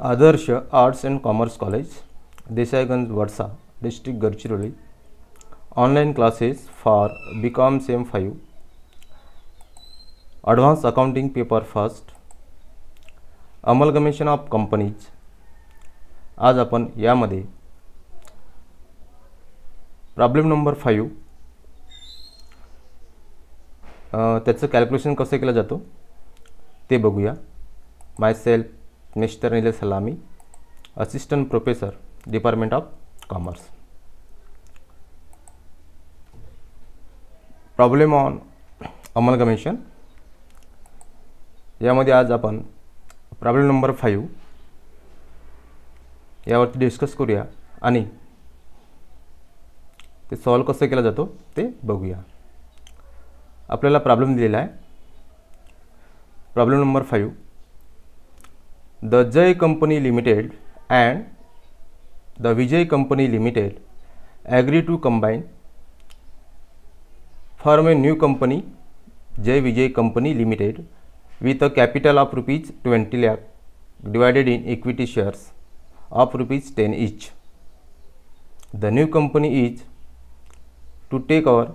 Adarsh arts and commerce college Desaiganj Wadsa district Gadchiroli online classes for B com sem five advance accounting paper first amalgamation of companies आज आपण यामध्ये problem number five त्याचं calculation कसं केलं जातो ते बघूया माय self mister Nilesh Salami assistant professor department of commerce problem on amalgamation यामध्ये आज आपण प्रॉब्लेम नंबर फाईव्ह यावरती डिस्कस करूया आणि ते सॉल्व कसं केला जातो ते बघूया आपल्याला प्रॉब्लेम दिलेला आहे problem number five the Jai Company Limited and the Vijay Company Limited agree to combine form a new company Jai Vijay Company Limited with a capital of rupees 20 lakh divided in equity shares of rupees 10 each. The new company is to take over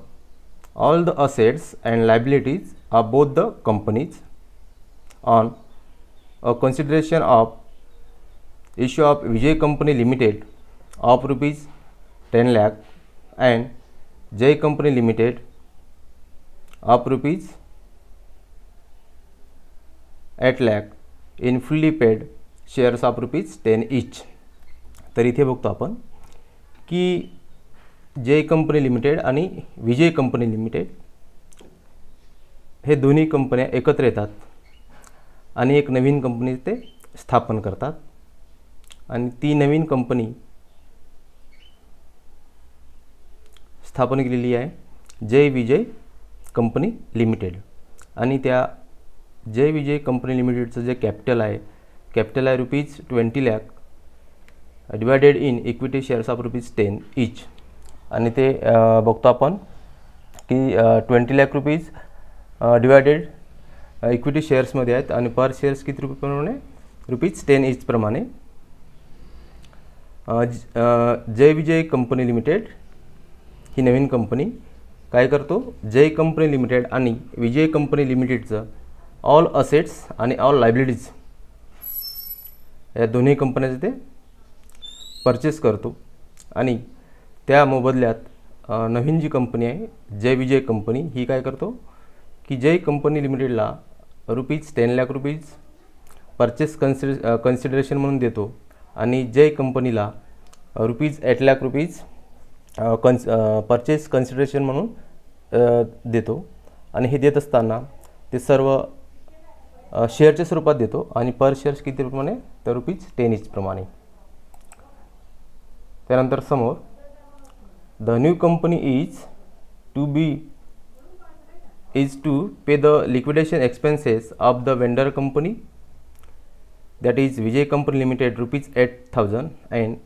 all the assets and liabilities of both the companies on a consideration of issue of Vijay company limited of rupees 10 lakh and Jai company limited of rupees 8 lakh in fully paid shares of rupees ten each तर इथे बघतो आपण की जय company limited आणि Vijay company limited हे दोन्ही कंपन्या एकत्र येतात आणि एक नवीन कंपनी ते स्थापन करतात आणि ती नवीन कंपनी स्थापन केलेली आहे जय विजय कंपनी लिमिटेड आणि त्या जय विजय कंपनी लिमिटेडचं जे कॅपिटल आहे कॅपिटल आहे rupees twenty lakh divided in equity shares of rupees ten each आणि ते बघतो आपण की twenty lakh rupees divided equity शेअर्समध्ये आहेत आणि पर शेअर्स किती रुपयेप्रमाणे रुपीज टेन इचप्रमाणे जय विजय कंपनी लिमिटेड ही नवीन कंपनी काय करतो जय कंपनी लिमिटेड आणि विजय कंपनी लिमिटेडचं ऑल असेट्स आणि ऑल लायबिलिटीज या दोन्ही कंपन्याचं ते परचेस करतो आणि त्या मोबदल्यात नवीन जी कंपनी आहे जय विजय कंपनी ही काय करतो की जय कंपनी लिमिटेडला rupees ten lakh rupees purchase consi consideration म्हणून देतो आणि जय कंपनीला rupees eight lakh rupees cons purchase consideration म्हणून देतो आणि हे देत असताना ते सर्व शेअरच्या स्वरूपात देतो आणि पर शेअर्स किती प्रमाणे तर रुपीज टेन इंचप्रमाणे त्यानंतर समोर the new company is to be is to pay the liquidation expenses of the vendor company that is Vijay Company Limited rupees 8000 and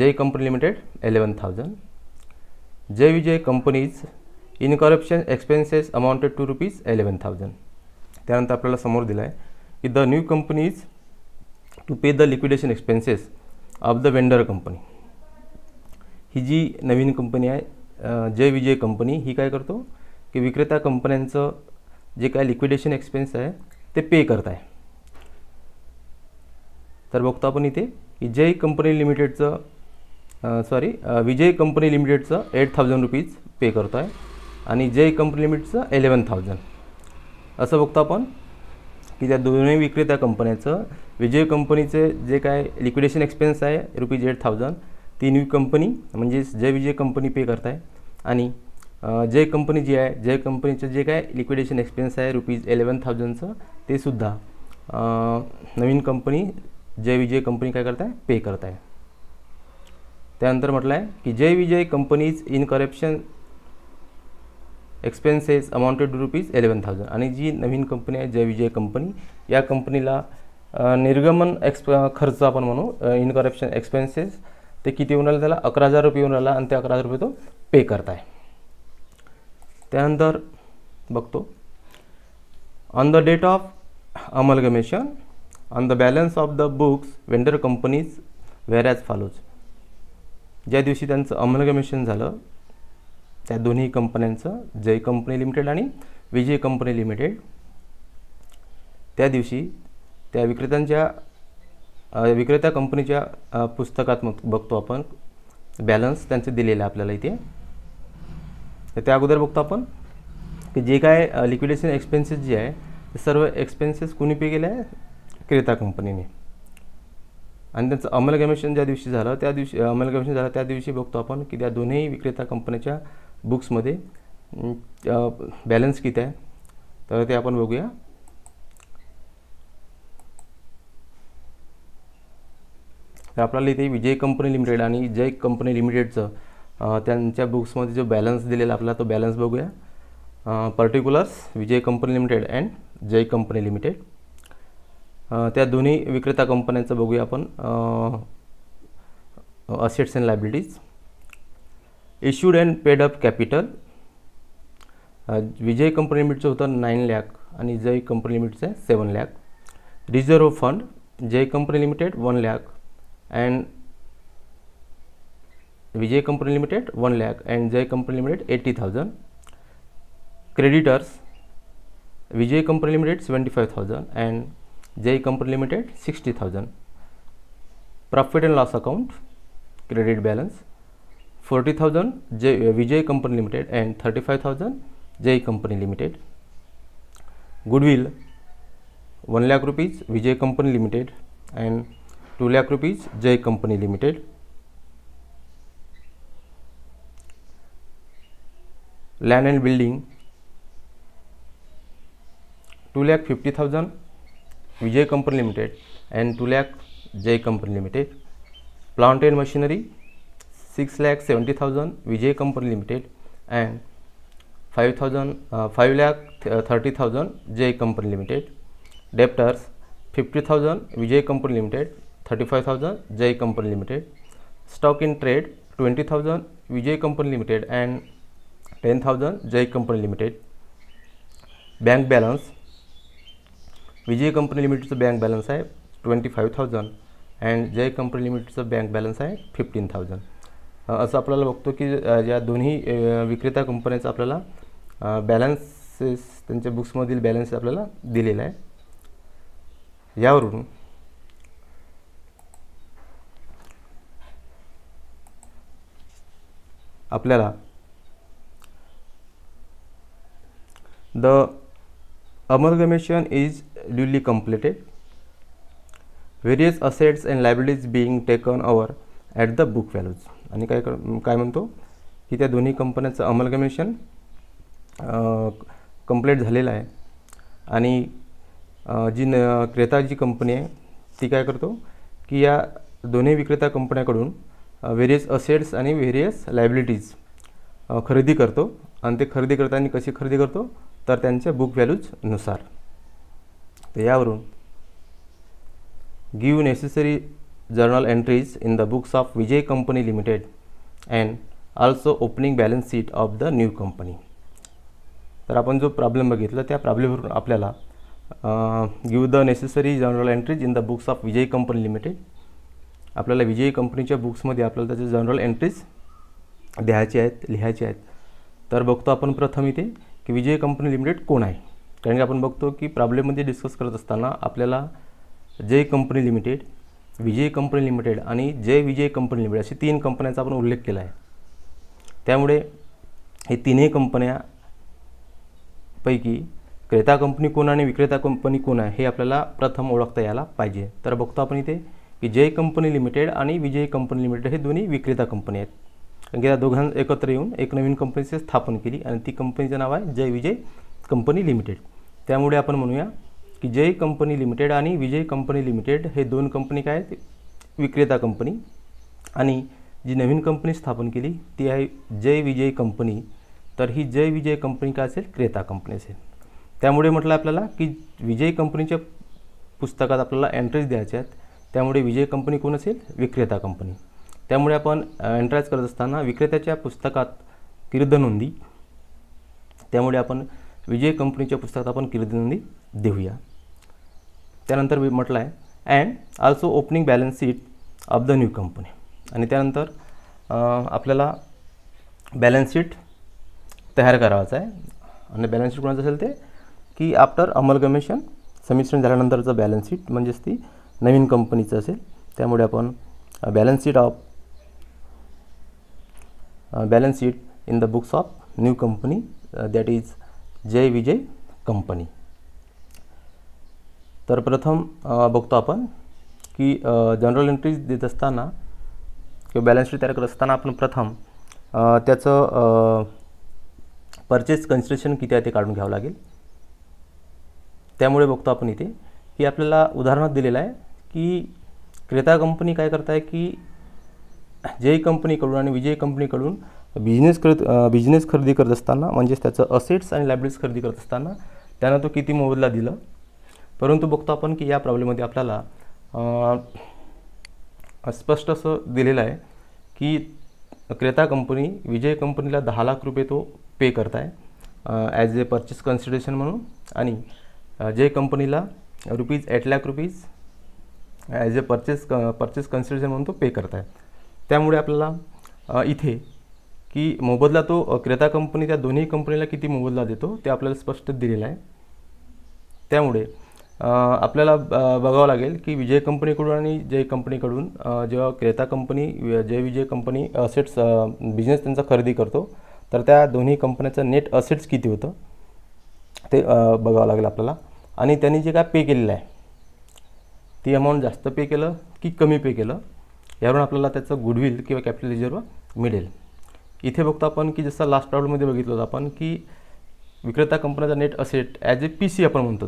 J Company Limited 11000. J Vijay Company's in corruption expenses amounted to rupees 11000 त्यानंतर आपल्याला समोर dile hai की the new companies to pay the liquidation expenses of the vendor company ही जी नवीन company आहे जय Vijay company ही काय करतो की विक्रेता कंपन्यांचं जे काय लिक्विडेशन एक्सपेन्स आहे ते पे करत आहे तर बघतो आपण इथे विजय कंपनी लिमिटेडचं सॉरी विजय कंपनी लिमिटेडचं एट थाउजंड रुपीज पे करतो आहे आणि जय कंपनी लिमिटेडचं एलेवन थाउजंड असं बघतो आपण की त्या दोन्ही विक्रेत्या कंपन्याचं विजय कंपनीचे जे काय लिक्विडेशन एक्सपेन्स आहे रुपीज एट थाउजंड तीन कंपनी म्हणजेच जय विजय कंपनी पे करत आहे आणि जय कंपनी जी आहे जय कंपनीचं जे काय लिक्विडेशन एक्सपेन्स आहे रुपीज इलेवन थाउजंडचं ते सुद्धा नवीन कंपनी जय विजय कंपनी काय करताय पे करताय त्यानंतर म्हटलं आहे की Jai Vijay companies in corruption expenses to rupees eleven thousand आणि जी नवीन कंपनी आहे जय विजय कंपनी या कंपनीला निर्गमन एक्सप खर्च आपण म्हणू इन करप्शन एक्सपेन्सेस ते किती होऊन राहिलं त्याला अकरा हजार रुपये येऊन राहिला आणि ते अकरा हजार रुपये तो पे करताय त्यानंतर बघतो on the date of amalgamation on the balance of the books vendor companies were as follows ज्या दिवशी त्यांचं अमलगमेशन झालं त्या दोन्ही कंपन्यांचं जय कंपनी लिमिटेड आणि विजय कंपनी लिमिटेड त्या दिवशी त्या विक्रेत्यांच्या विक्रेत्या कंपनीच्या पुस्तकात मग बघतो आपण बॅलन्स त्यांचं दिलेलं आपल्याला इथे तर त्या अगोदर बघतो आपण की जे काय लिक्विडेशन एक्सपेन्सेस जे आहे ते सर्व एक्सपेन्सेस कुणी पे केले आहे क्रेता कंपनीने आणि त्यांचं अमलगमेशन ज्या दिवशी झालं त्या दिवशी अमलगमेशन झालं त्या दिवशी बघतो आपण की त्या दोन्ही विक्रेता कंपनीच्या बुक्समध्ये बॅलन्स किती आहे तर ते आपण बघूया तर आपल्याला इथे विजय कंपनी लिमिटेड आणि जय कंपनी लिमिटेडचं त्यांच्या बुक्समध्ये जो बॅलन्स दिलेला आपला तो बॅलन्स बघूया particulars Vijay company limited and Jay company limited त्या दोन्ही विक्रेता कंपन्यांचं बघूया आपण assets and liabilities issued and paid up capital Vijay company लिमिटचं होतं नाईन लॅक आणि जय company लिमिटचं seven lakh reserve fund Jay company limited one lakh and Vijay company limited one lakh and Jay company limited eighty thousand creditors Vijay company limited seventy five thousand and Jay company limited sixty thousand profit and loss account credit balance forty thousand Jay Vijay company limited and thirty five thousand Jay company limited goodwill one lakh rupees Vijay company limited and two lakh rupees Jay company limited Land and building 2,50,000 Vijay Company Limited and 2 lakh J Company Limited. Plant and machinery 6,70,000 Vijay Company Limited and 5,30,000 uh, uh, J Company Limited. Debtors 50,000 Vijay Company Limited, 35,000 J Company Limited. Stock in trade 20,000 Vijay Company Limited and ten thousand Jay company limited bank balance Vijay company लिमिटेडचं bank balance आहे twenty five thousand and Jay company लिमिटेडचं bank balance आहे fifteen thousand असं आपल्याला बघतो की या दोन्ही विक्रेता कंपन्यांचा आपल्याला बॅलन्सेस त्यांच्या बुक्समधील बॅलन्स आपल्याला दिलेला आहे यावरून आपल्याला the amalgamation is duly completed various assets and liabilities being taken over at the book values आणि काय काय म्हणतो की त्या दोन्ही कंपन्यांचं अमलगमेशन कंप्लीट झालेलं आहे आणि जी न क्रेता जी कंपनी आहे ती काय करतो की या दोन्ही विक्रेता कंपन्याकडून व्हेरियस असेट्स आणि व्हेरियस लायबिलिटीज खरेदी करतो आणि ते खरेदी करताना कशी खरेदी करतो तर त्यांचे बुक व्हॅल्यूजनुसार तर यावरून give necessary journal entries in the books of Vijay company limited and also opening balance sheet of the new company तर आपण जो प्रॉब्लेम बघितला त्या प्रॉब्लेमवरून आपल्याला give the necessary journal entries in the books of Vijay company limited आपल्याला विजय कंपनीच्या बुक्समध्ये आपल्याला त्याचे जनरल एंट्रीज द्यायचे आहेत लिहायचे आहेत तर बघतो आपण प्रथम इथे की विजय कंपनी लिमिटेड कोण आहे कारण की आपण बघतो की प्रॉब्लेममध्ये डिस्कस करत असताना आपल्याला Jai company limited Vijay company limited आणि जय विजय कंपनी लिमिटेड अशी तीन कंपन्यांचा आपण उल्लेख केला आहे त्यामुळे हे तिन्ही कंपन्यापैकी क्रेता कंपनी कोण आणि विक्रेता कंपनी कोण आहे हे आपल्याला प्रथम ओळखता यायला पाहिजे तर बघतो आपण इथे की जय कंपनी लिमिटेड आणि विजय कंपनी लिमिटेड हे दोन्ही विक्रेता कंपनी आहेत गेल्या दोघां एकत्र येऊन एक नवीन कंपनीचे स्थापन केली आणि ती कंपनीचं नाव आहे जय विजय कंपनी लिमिटेड त्यामुळे आपण म्हणूया की जय कंपनी लिमिटेड आणि विजय कंपनी लिमिटेड हे दोन कंपनी काय आहेत विक्रेता कंपनी आणि जी नवीन कंपनी स्थापन केली ती आहे जय विजय कंपनी तर ही जय विजय कंपनी काय असेल क्रेता कंपनी असेल त्यामुळे म्हटलं आपल्याला की विजय कंपनीच्या पुस्तकात आपल्याला एंट्रीज द्यायच्या आहेत त्यामुळे विजय कंपनी कोण असेल विक्रेता कंपनी त्यामुळे आपण एन्ट्रायज करत असताना विक्रेत्याच्या पुस्तकात कीर्द नोंदी त्यामुळे आपण विजय कंपनीच्या पुस्तकात आपण कीर्द नोंदी देऊया त्यानंतर मी म्हटलं आहे and also opening balance sheet of the new company आणि त्यानंतर आपल्याला बॅलन्स शीट तयार करावाचं आहे आणि बॅलन्स शीट कोणाचं असेल ते की आफ्टर अमलगमेशन समिश्रण झाल्यानंतरचं बॅलन्स शीट म्हणजेच ती नवीन कंपनीचं असेल त्यामुळे आपण balance sheet of Uh, balance sheet in the books of new company uh, that is Jay Vijay company तर प्रथम uh, बघतो आपण की जनरल एंट्रीज देत असताना किंवा बॅलन्स शीट तयार करत असताना आपण प्रथम त्याचं परचेस कन्स्ट्रक्शन किती आहे ते काढून घ्यावं लागेल त्यामुळे बघतो आपण इथे की आपल्याला उदाहरणात दिलेलं आहे की क्रेता कंपनी काय करताय आहे की जय कंपनीकडून आणि विजय कंपनीकडून बिझनेस करत बिझनेस खरेदी करत असताना म्हणजेच त्याचं असेट्स आणि लायब्ररीज खरेदी करत असताना त्यांना तो किती मोबदला दिला परंतु बघतो आपण की या प्रॉब्लेममध्ये आपल्याला स्पष्ट असं दिलेलं आहे की क्रेता कंपनी विजय कंपनीला दहा लाख रुपये तो पे करत आहे ॲज ए परचेस कन्सिडरेशन म्हणून आणि जय कंपनीला rupees eight lakh rupees as a purchase purchase consideration म्हणून तो पे करत आहे त्यामुळे आपल्याला इथे की मोबदला तो क्रेता कंपनी त्या दोन्ही कंपनीला किती मोबदला देतो ते आपल्याला स्पष्ट दिलेलं आहे त्यामुळे आपल्याला बघावं लागेल की विजय कंपनीकडून आणि जय कंपनीकडून जेव्हा क्रेता company Jay Vijay company assets business त्यांचा खरेदी करतो तर त्या दोन्ही कंपन्याचं नेट असेट्स किती होतं ते बघावं लागेल आपल्याला आणि त्यांनी जे काय पे केलेलं आहे ती अमाऊंट जास्त पे केलं की कमी पे केलं यावरून आपल्याला त्याचं गुडविल किंवा कॅपिटल रिझर्व मिळेल इथे बघतो आपण की जसं लास्ट प्रॉब्लेममध्ये बघितलं होतं आपण की विक्रेता कंपनीचा net asset as a P C आपण म्हणतो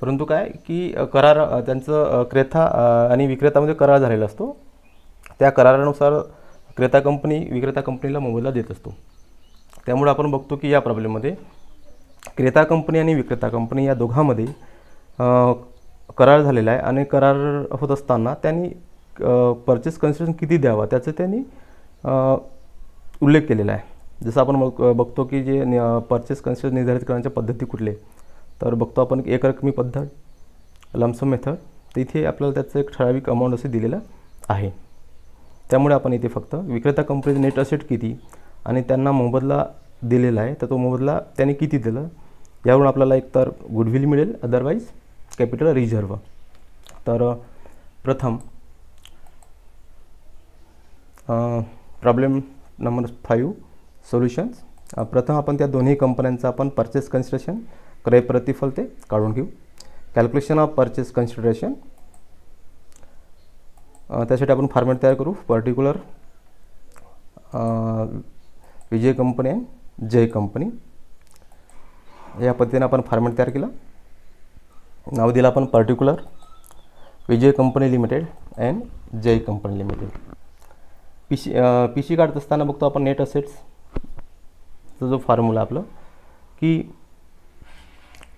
परंतु काय की करार त्यांचं क्रेता आणि विक्रेतामध्ये करार झालेला असतो त्या करारानुसार क्रेता कंपनी विक्रेता कंपनीला मोबाईलला देत असतो त्यामुळे आपण बघतो की या प्रॉब्लेममध्ये क्रेता कंपनी आणि विक्रेता कंपनी या दोघांमध्ये करार झालेला आहे आणि करार होत असताना त्यांनी परचेस कन्सिडरेशन किती द्यावा त्याचं त्यांनी उल्लेख केलेला आहे जसं आपण बघतो की जे परचेस कन्सिडरेशन निर्धारित करण्याच्या पद्धती कुठले तर बघतो आपण एक रकमी पद्धत लमसम मेथड तिथे आपल्याला त्याचं एक ठराविक अमाऊंट असे दिलेलं आहे त्यामुळे आपण इथे फक्त विक्रेता कंपनीचे नेट असेट किती आणि त्यांना मोबदला दिलेला आहे तर तो मोबदला त्यांनी किती दिलं यावरून आपल्याला एक तर गुडविल मिळेल अदरवाईज कॅपिटल रिझर्व तर प्रथम प्रॉब्लेम नंबर फाईव्ह सोल्युशन्स प्रथम आपण त्या दोन्ही कंपन्यांचं आपण परचेस कन्सिडरेशन क्रय प्रतिफल ते काढून घेऊ कॅल्क्युलेशन ऑफ परचेस कन्सिडरेशन त्यासाठी आपण फॉर्मॅट तयार करू particular Vijay company and Jay company या पद्धतीने आपण फॉर्मॅट तयार केला नाव दिलं आपण particular Vijay company limited and Jay company limited P C P C काढत असताना बघतो आपण नेट असेट्सचा जो फॉर्म्युला आपलं की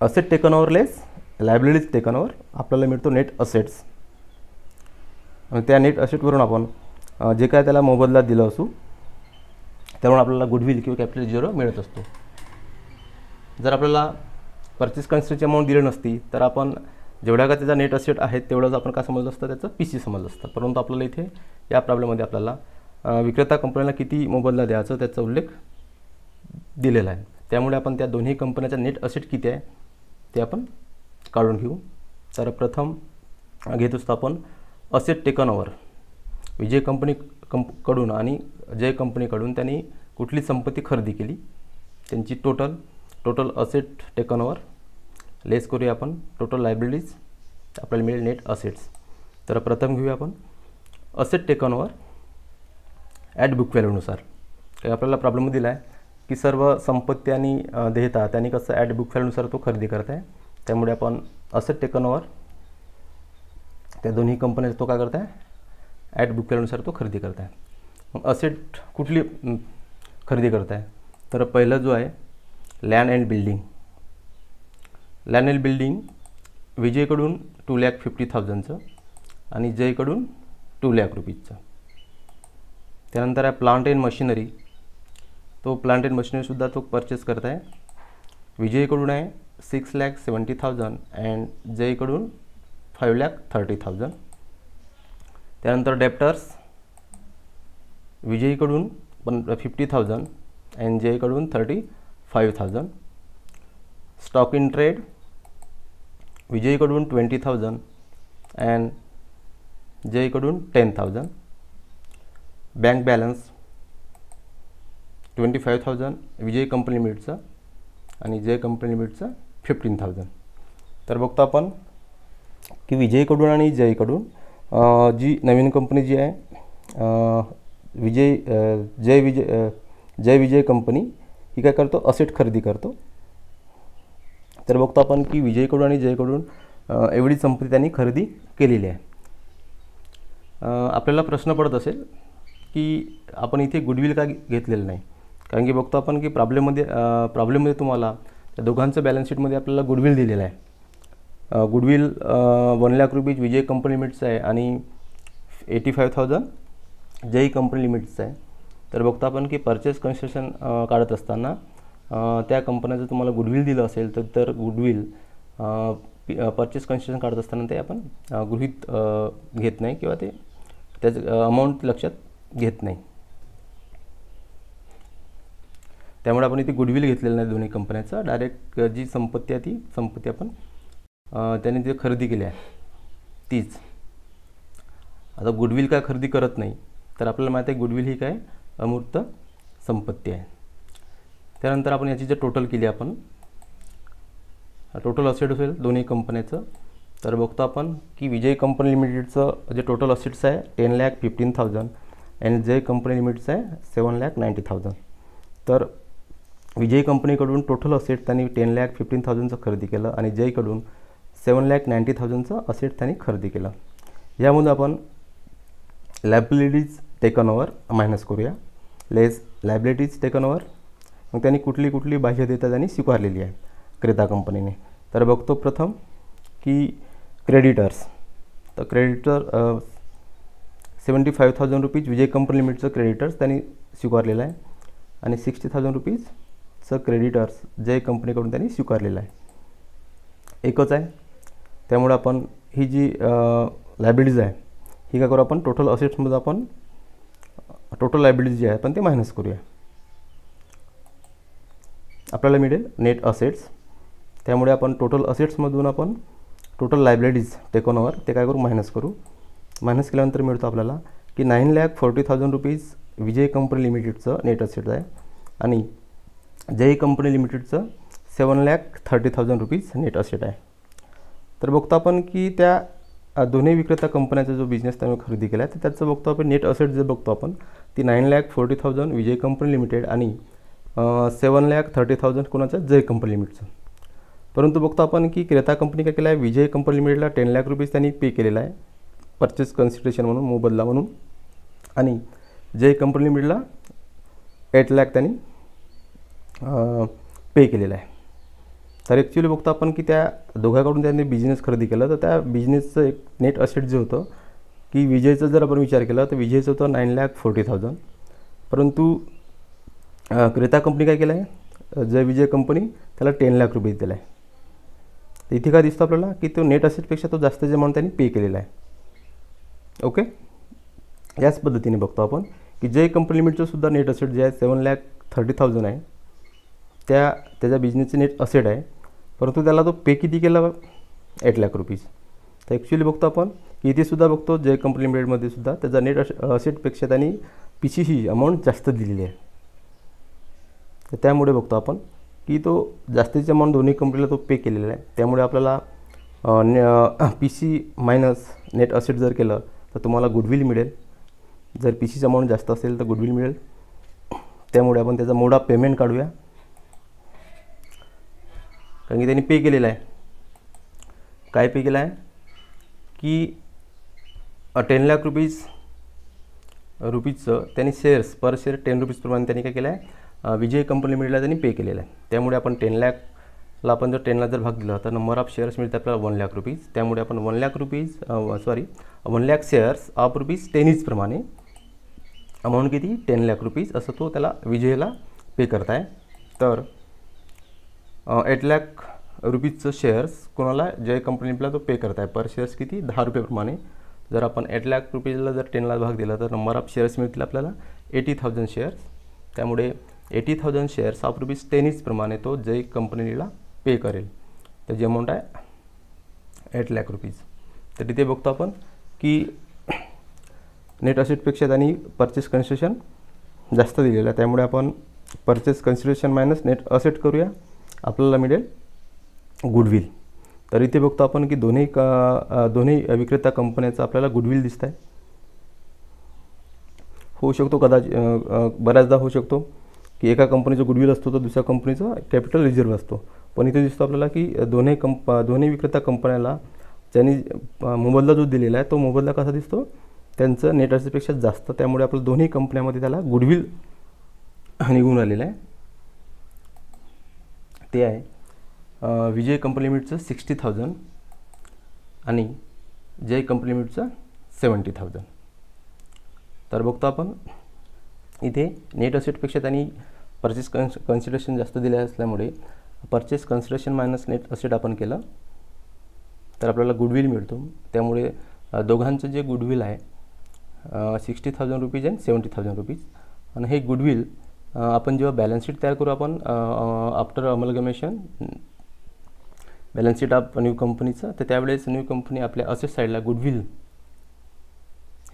asset taken over less liabilities taken over आपल्याला मिळतो नेट असेट्स आणि त्या नेट असेटवरून आपण जे काय त्याला मोबदला दिला असू त्यामुळे आपल्याला गुडविल किंवा कॅपिटल झिरो मिळत असतो जर आपल्याला परचेस कन्स्ट्रीची अमाऊंट दिली नसती तर आपण जेवढ्या का त्याचा नेट असेट आहे तेवढंच आपण काय समजलं असतं त्याचं पी सी समजलं असतं परंतु आपल्याला इथे या प्रॉब्लेममध्ये आपल्याला विक्रेता कंपनीला किती मोबदला द्यायचा त्याचा उल्लेख दिलेला आहे त्यामुळे आपण त्या दोन्ही कंपन्याचा नेट असेट किती आहे ते आपण काढून घेऊ तर प्रथम घेत असतो आपण asset taken over Vijay company कंप कडून आणि जय कंपनीकडून त्यांनी कुठली संपत्ती खरेदी केली त्यांची total total asset taken over less करूया आपण टोटल लायब्ररीज आपल्याला मिळेल नेट असेट्स तर प्रथम घेऊया आपण asset taken over at book व्हॅल्यूनुसार आपल्याला प्रॉब्लेम दिला आहे की सर्व संपत्ती आणि देहता त्यांनी कसं ॲट बुक व्हॅल्यूनुसार तो खरेदी करत आहे त्यामुळे आपण असेट टेकन ओवर त्या दोन्ही कंपन्याचा तो काय करत आहे ॲट बुक व्हॅल्यूनुसार तो खरेदी करत आहे मग असेट कुठली खरेदी करत आहे तर पहिलं जो आहे land and building land and building विजयकडून two lakh fifty थाउजंडचं आणि जयकडून टू लॅक रुपीजचं त्यानंतर आहे प्लांट एंड मशिनरी तो प्लांट अँड मशिनरीसुद्धा तो पर्चेस करत आहे विजयकडून आहे six lakh seventy thousand and जयकडून five lakh thirty thousand त्यानंतर डेप्टर्स विजयीकडून पण fifty thousand and जयकडून thirty five thousand stock in trade विजयीकडून twenty thousand and जयकडून ten thousand bank balance twenty five thousand Vijay company लिमिटचं आणि जय company लिमिटचं fifteen thousand तर बघतो आपण की विजयकडून आणि जयकडून जी नवीन कंपनी जी आहे विजय जय विजय जय विजय कंपनी ही काय करतो असेट खरेदी करतो तर बघतो आपण की विजयकडून आणि जयकडून एवढी संपत्ती त्यांनी खरेदी केलेली आहे आपल्याला प्रश्न पडत असेल की आपण इथे गुडविल का घेतलेलं नाही कारण की बघतो आपण की प्रॉब्लेममध्ये प्रॉब्लेममध्ये तुम्हाला त्या दोघांचं बॅलन्स शीटमध्ये आपल्याला गुडविल दिलेलं आहे goodwill one lakh rupees Vijay company limits आहे आणि eighty five thousand Jay company लिमिट्सचं आहे तर बघतो आपण की परचेस कन्स्ट्रक्शन काढत असताना त्या कंपन्याचं तुम्हाला गुडविल दिलं असेल तर तर गुडविल परचेस कन्स्ट्रक्शन काढत असताना ते आपण गृहित घेत नाही किंवा ते त्याचं अमाऊंट लक्षात घेत नाही त्यामुळे आपण इथे गुडविल घेतलेलं नाही दोन्ही कंपन्याचा डायरेक्ट जी संपत्ती आहे ती संपत्ती आपण त्याने जे खरेदी केली आहे तीच आता गुडविल काय खरेदी करत नाही तर आपल्याला माहिती आहे गुडविल ही काय अमूर्त संपत्ती आहे त्यानंतर आपण याची जे टोटल केली आपण टोटल असेट होईल दोन्ही कंपन्याचं तर बघतो आपण की विजय कंपनी लिमिटेडचं जे टोटल असेट्स आहे ten lakh fifteen thousand and Jay company लिमिटचं आहे सेवन लॅक नाईंटी थाउजंड तर विजय कंपनीकडून टोटल असेट त्यांनी टेन लॅक फिफ्टीन थाउजंडचं खरेदी केलं आणि जयकडून सेवन लॅक नाईंटी थाउजंडचं असेट त्यांनी खरेदी केलं यामधून आपण लॅबिलिटीज टेकन ओवर मायनस करूया लेस लॅबिलिटीज टेकन ओवर मग त्यांनी कुठली कुठली देता त्यांनी स्वीकारलेली आहे क्रेता कंपनीने तर बघतो प्रथम की क्रेडिटर्स तर creditor seventy five thousand rupees Vijay company लिमिटचं creditors त्यांनी स्वीकारलेलं आहे आणि सिक्स्टी थाउजंड रुपीजचं क्रेडिटर्स जय कंपनीकडून त्यांनी स्वीकारलेलं आहे एकच आहे त्यामुळे आपण ही जी लायबिलिटीज आहे ही काय करू आपण टोटल असेट्समध्ये आपण टोटल लायबिलिटीज जी आहे आपण ते मायनस करूया आपल्याला मिळेल नेट असेट्स त्यामुळे आपण टोटल असेट्समधून आपण टोटल लायबिलिटीज टेकोनॉवर ते काय करू मायनस करू मायनस केल्यानंतर मिळतो आपल्याला की nine lakh forty thousand rupees Vijay company लिमिटेडचं net asset आहे आणि जय company लिमिटेडचं seven lakh thirty thousand rupees net asset आहे तर बघतो आपण की त्या दोन्ही विक्रेता कंपन्याचा जो बिझनेस त्यांनी खरेदी केला आहे तर त्याचं बघतो आपण नेट असेट जे बघतो आपण ती nine lakh forty thousand Vijay company limited आणि सेवन लॅक थर्टी थाउजंड कोणाचं जय कंपनी लिमिटेडचं परंतु बघतो आपण की क्रेता कंपनी काय केलं आहे विजय कंपनी लिमिटेडला टेन लॅक रुपीज त्यांनी पे केलेला आहे परचेस कन्सिडरेशन म्हणून मोबदला म्हणून आणि जय कंपनी लिमिटला एट लॅक त्यांनी पे केलेला आहे तर ॲक्च्युली बघतो आपण की त्या दोघांकडून त्यांनी बिझनेस खरेदी केला तर त्या बिझनेसचं एक नेट असेट जे होतं की विजयचं जर आपण विचार केला तर विजयचं होतं नाईन लॅक फोर्टी थाउजंड परंतु क्रेता कंपनी काय केलं आहे जय विजय कंपनी त्याला टेन लाख रुपये दिला आहे इथे काय दिसतं आपल्याला की तो नेट असेटपेक्षा तो जास्त जे अमाऊंट त्यांनी पे केलेला आहे ओके याच पद्धतीने बघतो आपण की जे कंपनी लिमिटचंसुद्धा नेट असेट जे आहे सेवन लॅक थर्टी थाउजंड आहे त्या त्याच्या बिझनेसचे नेट असेट आहे परंतु त्याला तो पे किती केला एट लाख रुपीज तर ॲक्च्युली बघतो आपण की इथे सुद्धा बघतो जे कंपनी लिमिटेडमध्ये सुद्धा त्याचा नेट अश असेटपेक्षा त्यांनी पी सी ही अमाऊंट जास्त दिलेली आहे तर त्यामुळे बघतो आपण की तो जास्तीची अमाऊंट दोन्ही कंपनीला तो पे केलेला आहे त्यामुळे आपल्याला P C minus net asset जर केलं तर तुम्हाला गुडविल मिळेल जर पी सीचं अमाऊंट जास्त असेल तर गुडविल मिळेल त्यामुळे आपण त्याचा मोडा पेमेंट काढूया कारण की त्यांनी पे केलेला आहे काय पे केलं आहे की टेन लाख रुपीज रुपीजचं त्यांनी शेअर्स पर शेअर टेन रुपीजप्रमाणे त्यांनी काय केलं आहे विजय कंपनी लिमिटेडला त्यांनी पे केलेला आहे त्यामुळे आपण टेन लाख ला आपण जर टेनला जर भाग दिला तर नंबर ऑफ शेअर्स मिळते आपल्याला वन लाख रुपीज त्यामुळे आपण one lakh rupees sorry one lakh shares of rupees ten amount किती टेन लाख रुपीज असं तो त्याला विजयला पे करताय तर एट लाख रुपीजचं शेअर्स कोणाला जय कंपनीला तो पे करत आहे पर शेअर्स किती दहा रुपयेप्रमाणे जर आपण एट लाख रुपीजला जर टेनला भाग दिला तर नंबर ऑफ शेअर्स मिळतील आपल्याला एटी थाउजंड शेअर्स त्यामुळे eighty thousand shares of rupees टेनिजप्रमाणे तो जय कंपनीला पे करेल त्याची अमाऊंट आहे एट लॅक रुपीज तर तिथे बघतो आपण की नेट असेटपेक्षा त्यांनी परचेस कन्स्ट्रेशन जास्त दिलेलं आहे त्यामुळे आपण purchase consideration minus net asset करूया आपल्याला मिळेल गुडविल तर इथे बघतो आपण की दोन्ही क दोन्ही विक्रेता कंपन्याचं आपल्याला गुडविल दिसत आहे होऊ शकतो कदाचित बऱ्याचदा होऊ शकतो की एका कंपनीचं गुडविल असतो तर दुसऱ्या कंपनीचं कॅपिटल रिझर्व्ह असतो पण इथे दिसतो आपल्याला की दोन्ही कंप दोन्ही विक्रेता कंपन्याला ज्यांनी मोबदला जो दिलेला आहे तो मोबदला कसा दिसतो त्यांचं नेट अर्सेसपेक्षा जास्त त्यामुळे आपल्या दोन्ही कंपन्यामध्ये त्याला गुडविल निघून आलेलं आहे ते आहे विजय कंपनी लिमिटचं सिक्स्टी थाउजंड आणि जय कंपनी लिमिटचं सेवन्टी थाउजंड तर बघतो आपण इथे नेट असेटपेक्षा त्यांनी परचेस कन्स कन्सिडरेशन जास्त दिले असल्यामुळे purchase construction minus net asset आपण केलं तर आपल्याला गुडविल मिळतो त्यामुळे दोघांचं जे गुडविल आहे sixty thousand rupees and seventy thousand rupees आणि हे गुडविल आपण जेव्हा बॅलन्स शीट तयार करू आपण after amalgamation balance sheet of new कंपनीचं तर त्यावेळेस न्यू कंपनी आपल्या असेट साईडला गुडविल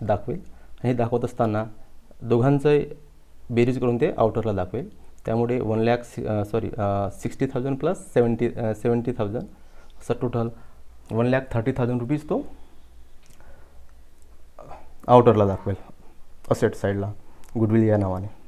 दाखवेल हे दाखवत असताना दोघांचं बेरीज करून ते आउटरला दाखवेल त्यामुळे वन लॅक सि sorry sixty thousand plus seventy seventy thousand असा total one lakh thirty thousand rupees तो आउटरला दाखवेल असेट साईडला गुडविल या नावाने